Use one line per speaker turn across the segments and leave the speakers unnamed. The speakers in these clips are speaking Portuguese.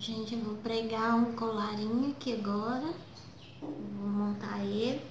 Gente, eu vou pregar um colarinho aqui agora. Vou montar ele.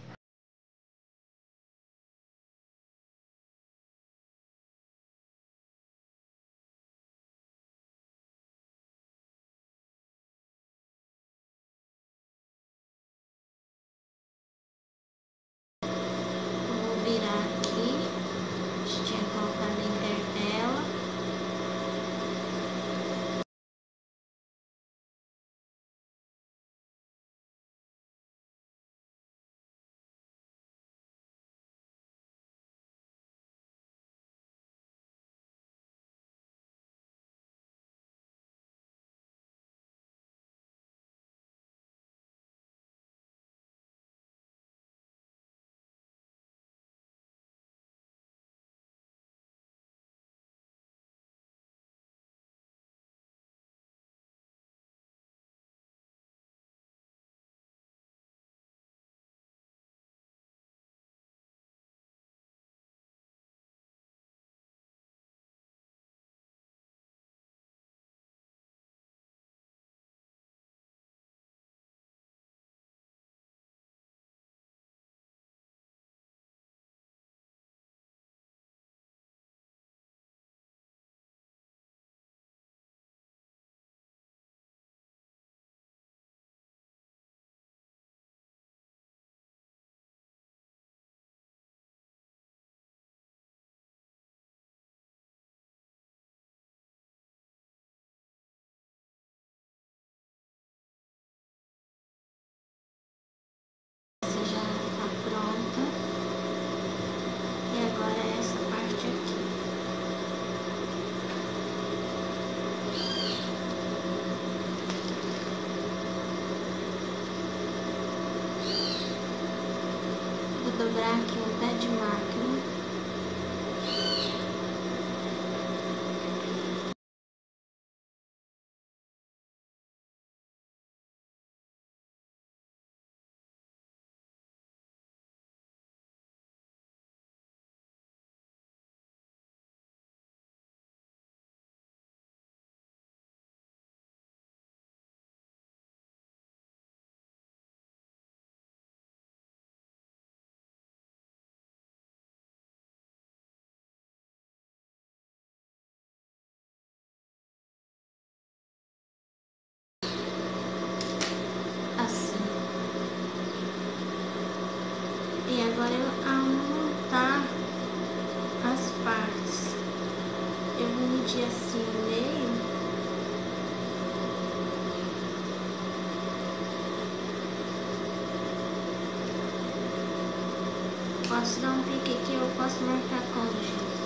Aqui um pé de. Assim. E agora eu ao montar as partes, eu vou medir assim o meio. Posso dar um pique aqui, eu posso marcar com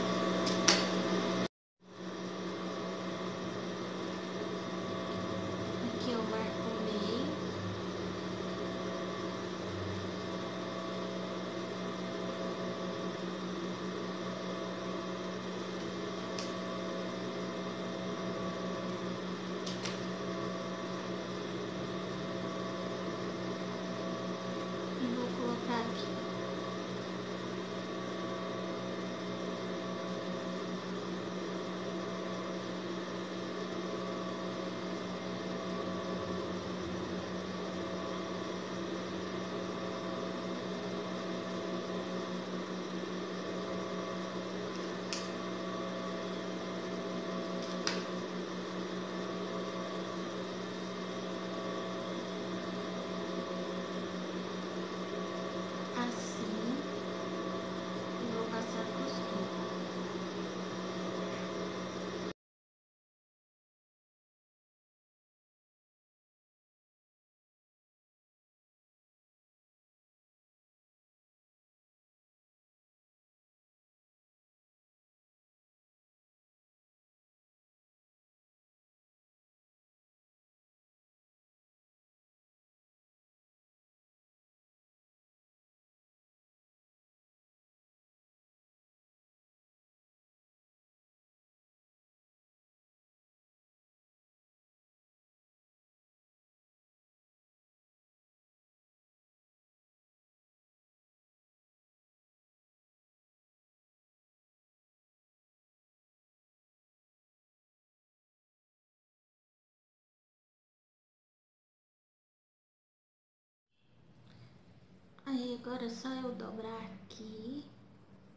Aí agora é só eu dobrar aqui,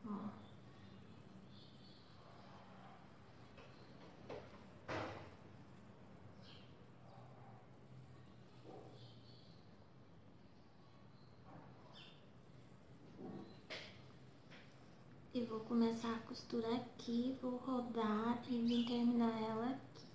ó. E vou começar a costurar aqui, vou rodar e vim terminar ela aqui.